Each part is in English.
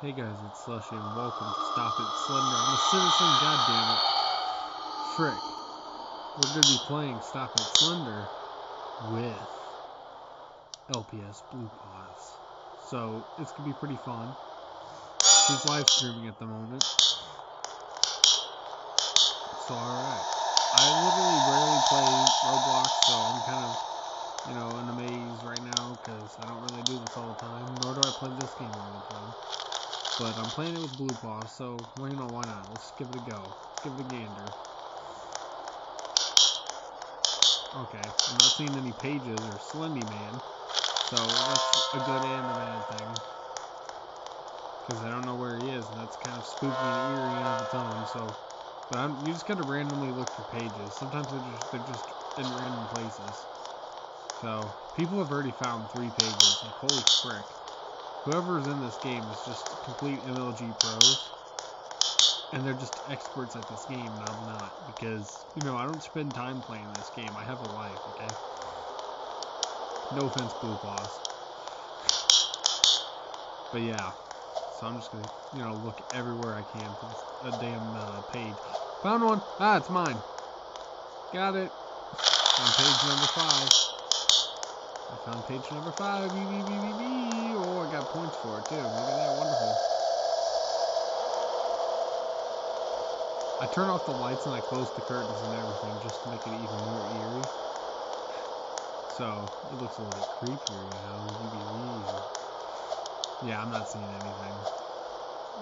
Hey guys, it's Slushie and welcome to Stop It Slender. I'm a citizen, goddammit. Frick. We're gonna be playing Stop It Slender with LPS Blue Paws. So it's gonna be pretty fun. He's live streaming at the moment. So alright. I literally rarely play Roblox, so I'm kind of, you know, in a maze right now because I don't really do this all the time, nor do I play this game all the time. But I'm playing it with Blue Paw, so you know why not? Let's give it a go. Let's give it a gander. Okay, I'm not seeing any pages or Slendy Man, so that's a good and a bad thing. Because I don't know where he is, and that's kind of spooky and eerie of its own. So, but I'm, you just gotta randomly look for pages. Sometimes they're just they're just in random places. So people have already found three pages. Like holy frick whoever's in this game is just complete MLG pros. And they're just experts at this game, and I'm not. Because, you know, I don't spend time playing this game. I have a life, okay? No offense, Blue Paws. But yeah. So I'm just gonna, you know, look everywhere I can for this, a damn uh, page. Found one! Ah, it's mine! Got it! On page number five. I found page number five. Oh, I got points for it too. Look at that, wonderful. I turn off the lights and I close the curtains and everything just to make it even more eerie. So it looks a little bit creepier, know. Yeah, I'm not seeing anything.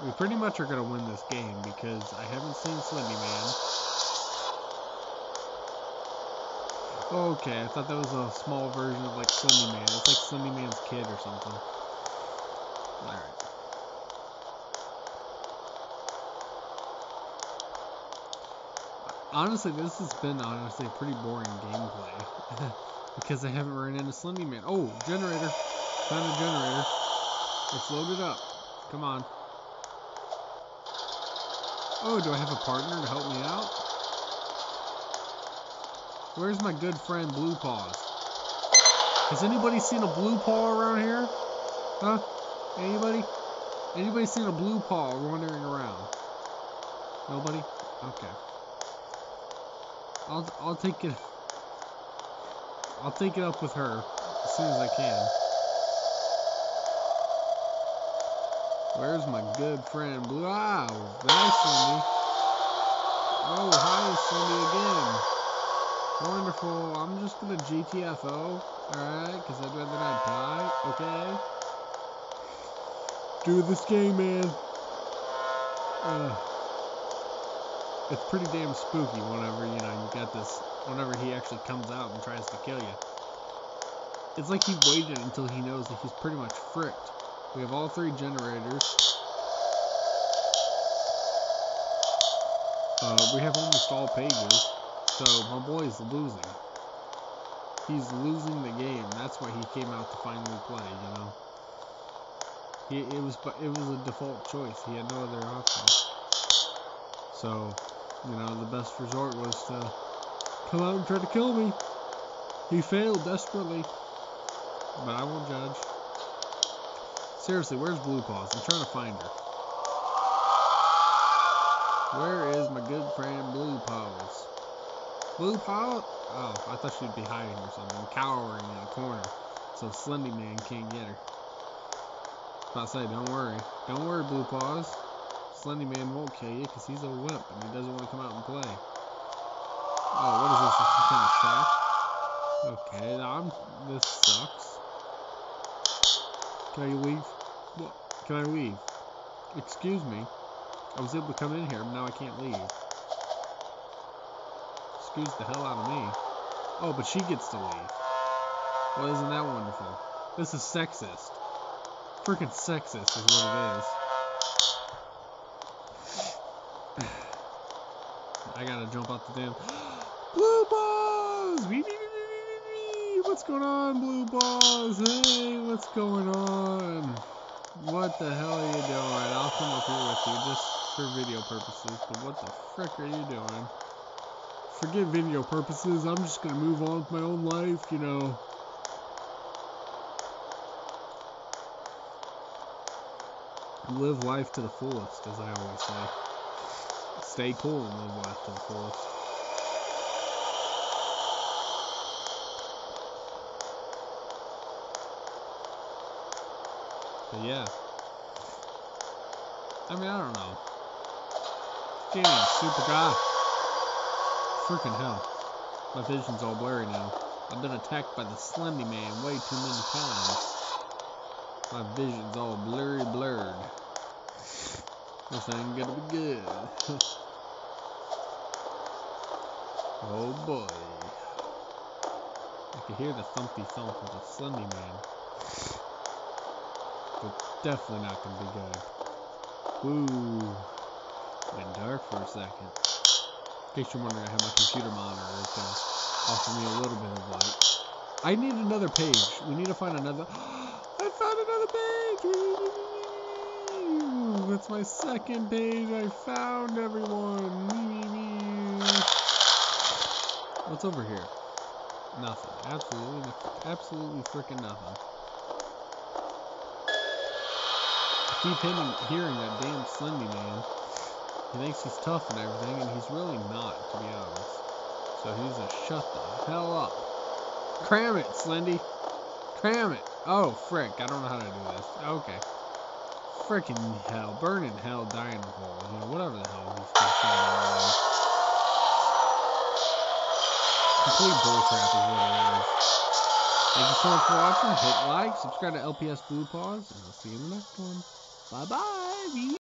We pretty much are gonna win this game because I haven't seen Slendy Man. Okay, I thought that was a small version of like Slendy Man. It's like Slendy Man's kid or something. Alright. Honestly, this has been honestly pretty boring gameplay. because I haven't run into Slendy Man. Oh, generator. Found a generator. It's loaded up. Come on. Oh, do I have a partner to help me out? Where's my good friend Blue Paws? Has anybody seen a blue paw around here? Huh? Anybody? Anybody seen a blue paw wandering around? Nobody? Okay. I'll I'll take it I'll take it up with her as soon as I can. Where's my good friend Blue? Ah, there's Cindy. Oh, hi Cindy again. Wonderful. I'm just gonna GTFO, alright? Because I'd rather not die, okay? Do this game, man. Uh, it's pretty damn spooky whenever, you know, you got this, whenever he actually comes out and tries to kill you. It's like he waited until he knows that he's pretty much fricked. We have all three generators. Uh, we have almost all pages. So my boy's losing. He's losing the game. That's why he came out to finally play. You know. He, it was it was a default choice. He had no other option. So, you know, the best resort was to come out and try to kill me. He failed desperately, but I won't judge. Seriously, where's Blue Paws? I'm trying to find her. Where is my good friend Blue Paws? Blue Paw? Oh, I thought she'd be hiding or something, cowering in a corner, so Slendy Man can't get her. About to say, don't worry. Don't worry, Blue Paws. Slendy Man won't kill you because he's a wimp and he doesn't want to come out and play. Oh, what is this? Some kind of shack? Okay, I'm, this sucks. Can I leave? What? Can I leave? Excuse me. I was able to come in here, but now I can't leave excuse the hell out of me. Oh, but she gets to leave. Well, isn't that wonderful? This is sexist. Freaking sexist is what it is. I gotta jump out the damn. Blue balls! What's going on, blue balls? Hey, what's going on? What the hell are you doing? I'll come up here with you just for video purposes, but what the frick are you doing? Forget video purposes. I'm just going to move on with my own life, you know. live life to the fullest, as I always say. Stay cool and live life to the fullest. But yeah. I mean, I don't know. Game, super guy. Freaking hell. My vision's all blurry now. I've been attacked by the Slendy Man way too many times. My vision's all blurry blurred. This ain't gonna be good. oh boy. I can hear the thumpy thump of the Slendy Man. But definitely not gonna be good. Ooh. Went dark for a second. You're wondering, I have my computer monitor to offer me a little bit of light. I need another page. We need to find another. I found another page! That's my second page. I found everyone. What's over here? Nothing. Absolutely, absolutely freaking nothing. I keep hearing, hearing that damn Slendy man. He thinks he's tough and everything, and he's really not, to be honest. So he's a shut the hell up. Cram it, Slendy. Cram it. Oh, frick. I don't know how to do this. Okay. Frickin' hell. Burning hell, in hole. You know, whatever the hell he's saying. Complete bullcrap is what it is. Thank you so much for watching. Hit like, subscribe to LPS Blue Paws, and I'll see you in the next one. Bye-bye.